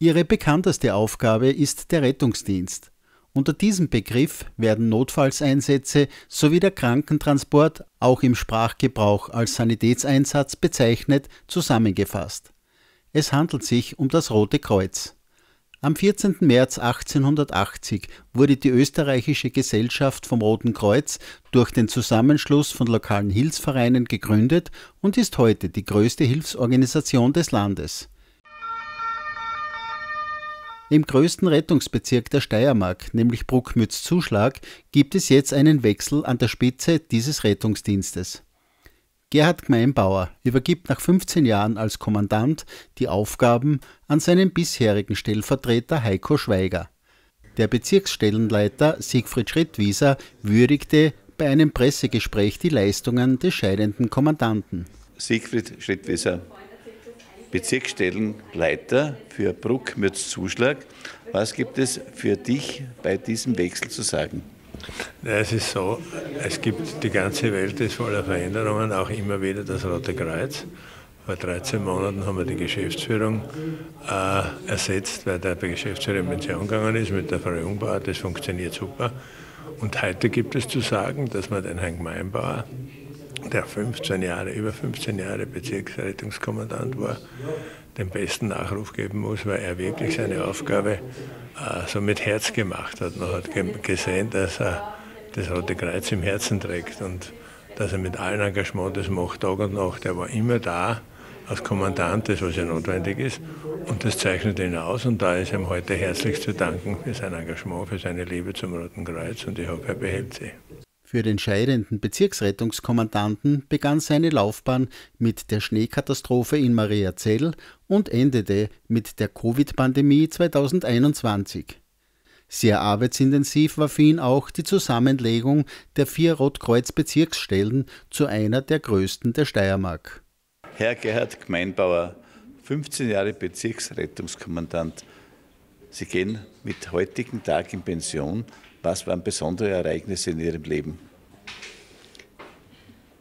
Ihre bekannteste Aufgabe ist der Rettungsdienst. Unter diesem Begriff werden Notfallseinsätze sowie der Krankentransport, auch im Sprachgebrauch als Sanitätseinsatz bezeichnet, zusammengefasst. Es handelt sich um das Rote Kreuz. Am 14. März 1880 wurde die österreichische Gesellschaft vom Roten Kreuz durch den Zusammenschluss von lokalen Hilfsvereinen gegründet und ist heute die größte Hilfsorganisation des Landes. Im größten Rettungsbezirk der Steiermark, nämlich Bruckmütz-Zuschlag, gibt es jetzt einen Wechsel an der Spitze dieses Rettungsdienstes. Gerhard Gmeinbauer übergibt nach 15 Jahren als Kommandant die Aufgaben an seinen bisherigen Stellvertreter Heiko Schweiger. Der Bezirksstellenleiter Siegfried Schrittwieser würdigte bei einem Pressegespräch die Leistungen des scheidenden Kommandanten. Siegfried Schrittwieser, Bezirksstellenleiter für Bruck-Mütz-Zuschlag. Was gibt es für dich bei diesem Wechsel zu sagen? Es ist so, es gibt, die ganze Welt ist voller Veränderungen, auch immer wieder das Rote Kreuz. Vor 13 Monaten haben wir die Geschäftsführung äh, ersetzt, weil der Geschäftsführer in Pension gegangen ist mit der Frau Jungbauer. Das funktioniert super. Und heute gibt es zu sagen, dass man den Herrn Gemeinbauer, der 15 Jahre, über 15 Jahre Bezirksrettungskommandant war, den besten Nachruf geben muss, weil er wirklich seine Aufgabe äh, so mit Herz gemacht hat. Man hat gesehen, dass er das Rote Kreuz im Herzen trägt und dass er mit allem Engagement das macht, Tag und Nacht. Er war immer da als Kommandant, das was ja notwendig ist. Und das zeichnet ihn aus und da ist ihm heute herzlich zu danken für sein Engagement, für seine Liebe zum Roten Kreuz und ich hoffe, er behält sie. Für den scheidenden Bezirksrettungskommandanten begann seine Laufbahn mit der Schneekatastrophe in Mariazell und endete mit der Covid-Pandemie 2021. Sehr arbeitsintensiv war für ihn auch die Zusammenlegung der vier Rotkreuz-Bezirksstellen zu einer der größten der Steiermark. Herr Gerhard Gmeinbauer, 15 Jahre Bezirksrettungskommandant. Sie gehen mit heutigen Tag in Pension. Was waren besondere Ereignisse in Ihrem Leben?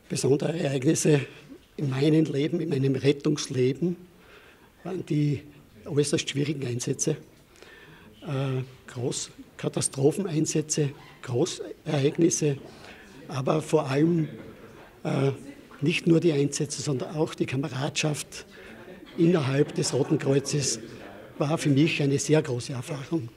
Besondere Ereignisse in meinem Leben, in meinem Rettungsleben, waren die äußerst schwierigen Einsätze. Äh, Großkatastropheneinsätze, Großereignisse, aber vor allem äh, nicht nur die Einsätze, sondern auch die Kameradschaft innerhalb des Roten Kreuzes war für mich eine sehr große Erfahrung.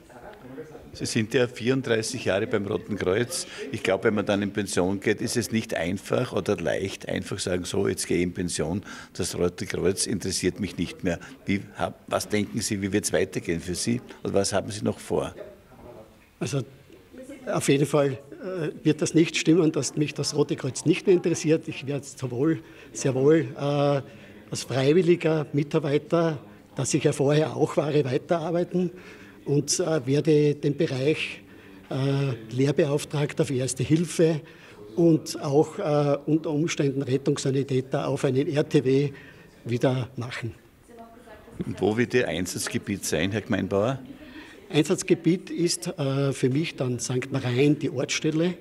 Sie sind ja 34 Jahre beim Roten Kreuz. Ich glaube, wenn man dann in Pension geht, ist es nicht einfach oder leicht, einfach sagen, so, jetzt gehe ich in Pension, das Rote Kreuz interessiert mich nicht mehr. Wie, was denken Sie, wie wird es weitergehen für Sie und was haben Sie noch vor? Also auf jeden Fall äh, wird das nicht stimmen, dass mich das Rote Kreuz nicht mehr interessiert. Ich werde sehr wohl, sehr wohl äh, als freiwilliger Mitarbeiter, das ich ja vorher auch war, weiterarbeiten und werde den Bereich äh, Lehrbeauftragter für Erste Hilfe und auch äh, unter Umständen Rettungssanitäter auf einen RTW wieder machen. Und wo wird Ihr Einsatzgebiet sein, Herr Gemeinbauer? Einsatzgebiet ist äh, für mich dann St. Marien die Ortsstelle,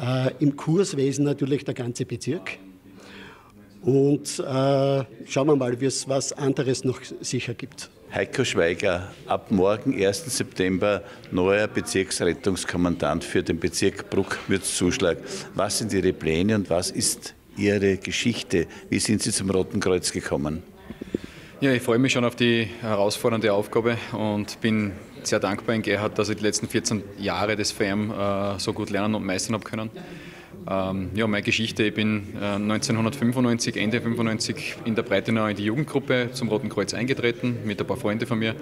äh, im Kurswesen natürlich der ganze Bezirk. Und äh, schauen wir mal, wie es was anderes noch sicher gibt. Heiko Schweiger, ab morgen, 1. September, neuer Bezirksrettungskommandant für den Bezirk Bruck-Mütz-Zuschlag. Was sind Ihre Pläne und was ist Ihre Geschichte? Wie sind Sie zum Roten Kreuz gekommen? Ja, ich freue mich schon auf die herausfordernde Aufgabe und bin sehr dankbar in Gerhard, dass ich die letzten 14 Jahre des FM äh, so gut lernen und meistern habe können. Ähm, ja, meine Geschichte, ich bin äh, 1995, Ende 95 in der Breitenau in die Jugendgruppe zum Roten Kreuz eingetreten mit ein paar Freunden von mir.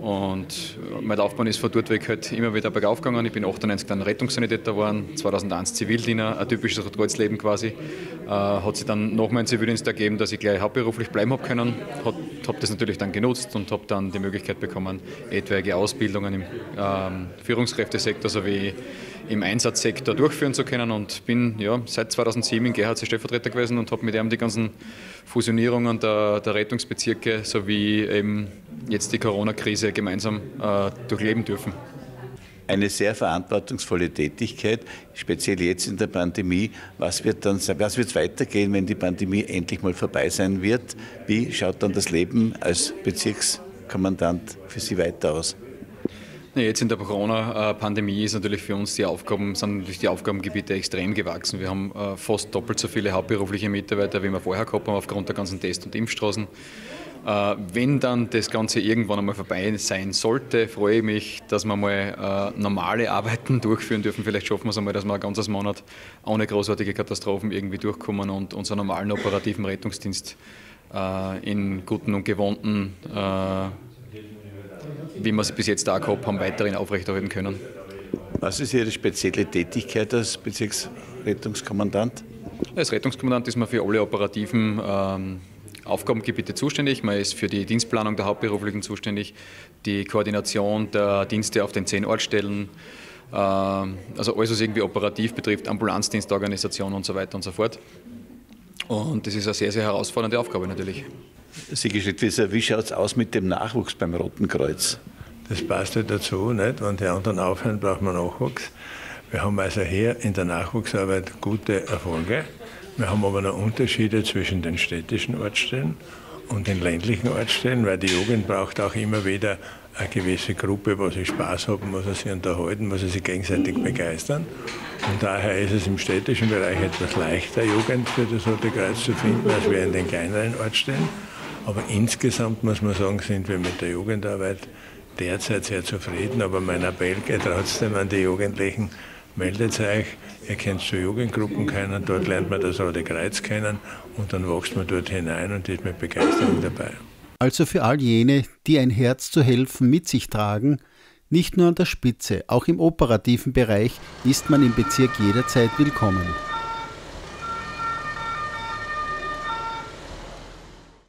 Und mein Laufbahn ist von dort weg halt immer wieder bergauf gegangen. Ich bin 98 dann Rettungssanitäter geworden, 2001 Zivildiener, ein typisches Rotkreuzleben quasi. Äh, hat sich dann noch mein Zivildienst ergeben, dass ich gleich hauptberuflich bleiben habe können. Habe das natürlich dann genutzt und habe dann die Möglichkeit bekommen, etwaige Ausbildungen im ähm, Führungskräftesektor sowie im Einsatzsektor durchführen zu können und bin ja, seit 2007 in GHC Stellvertreter gewesen und habe mit ihm die ganzen Fusionierungen der, der Rettungsbezirke sowie eben jetzt die Corona-Krise gemeinsam äh, durchleben dürfen. Eine sehr verantwortungsvolle Tätigkeit, speziell jetzt in der Pandemie. Was wird dann, was wird weitergehen, wenn die Pandemie endlich mal vorbei sein wird? Wie schaut dann das Leben als Bezirks Kommandant für Sie weiter aus? Jetzt in der Corona-Pandemie ist natürlich für uns die Aufgaben, sind natürlich die Aufgabengebiete extrem gewachsen. Wir haben äh, fast doppelt so viele hauptberufliche Mitarbeiter, wie wir vorher gehabt haben, aufgrund der ganzen Test- und Impfstraßen. Äh, wenn dann das Ganze irgendwann einmal vorbei sein sollte, freue ich mich, dass wir mal äh, normale Arbeiten durchführen dürfen. Vielleicht schaffen wir es einmal, dass wir ein ganzes Monat ohne großartige Katastrophen irgendwie durchkommen und unseren normalen operativen Rettungsdienst in guten und gewohnten wie wir es bis jetzt auch gehabt haben, weiterhin aufrechterhalten können. Was ist Ihre spezielle Tätigkeit als Bezirksrettungskommandant? Als Rettungskommandant ist man für alle operativen ähm, Aufgabengebiete zuständig. Man ist für die Dienstplanung der Hauptberuflichen zuständig, die Koordination der Dienste auf den zehn Ortsstellen, äh, also alles, was irgendwie operativ betrifft, Ambulanzdienstorganisation und so weiter und so fort. Und das ist eine sehr, sehr herausfordernde Aufgabe natürlich. Sie Geschichtswisser, wie schaut es aus mit dem Nachwuchs beim Roten Kreuz? Das passt ja dazu, nicht? wenn die anderen aufhören, braucht man Nachwuchs. Wir haben also hier in der Nachwuchsarbeit gute Erfolge. Wir haben aber noch Unterschiede zwischen den städtischen Ortsstellen und den ländlichen Ortsstellen, weil die Jugend braucht auch immer wieder eine gewisse Gruppe, wo sie Spaß haben, wo sie sich unterhalten, wo sie sich gegenseitig begeistern. Und daher ist es im städtischen Bereich etwas leichter, Jugend für das Rote Kreuz zu finden, als wir in den kleineren Ortsstellen. Aber insgesamt muss man sagen, sind wir mit der Jugendarbeit derzeit sehr zufrieden. Aber mein Appell geht trotzdem an die Jugendlichen, meldet euch, ihr könnt zu Jugendgruppen kennen, dort lernt man das Rote Kreuz kennen und dann wächst man dort hinein und ist mit Begeisterung dabei. Also für all jene, die ein Herz zu helfen mit sich tragen, nicht nur an der Spitze, auch im operativen Bereich ist man im Bezirk jederzeit willkommen.